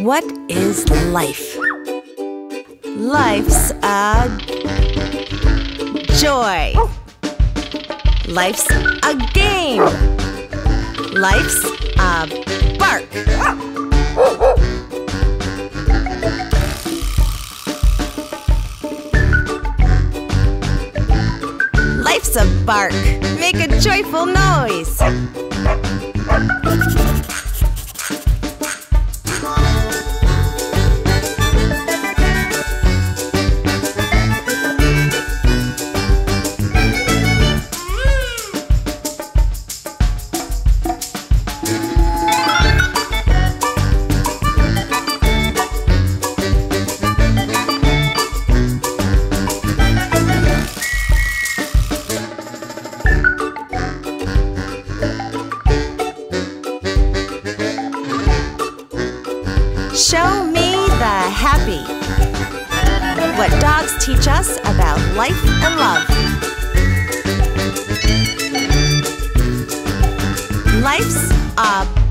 What is life? Life's a joy. Life's a game. Life's a bark. Life's a bark. Make a joyful noise. Show me the happy. What dogs teach us about life and love. Life's a